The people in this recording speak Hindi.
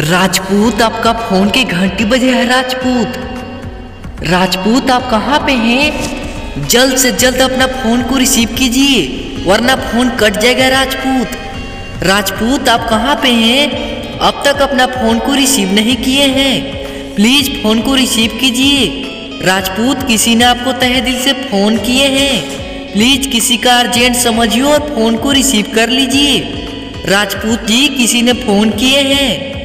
राजपूत आपका फ़ोन की घंटी बजे है राजपूत? राजपूत, आप कहाँ पे हैं? जल्द से जल्द अपना फ़ोन को रिसीव कीजिए, वरना फ़ोन कट जाएगा राजपूत। राजपूत, आप कहाँ पे हैं? अब तक अपना फ़ोन को रिसीव नहीं किए हैं। प्लीज़ फ़ोन को रिसीव कीजिए। राजपूत, किसी ने आपको तहे दिल से फ़ोन किए हैं? प्लीज़ किसी का अर्जेंट समझिए और फ़ोन को रिसीव कर लीजिए। राजपूत जी, किसी ने फ़ोन किए हैं?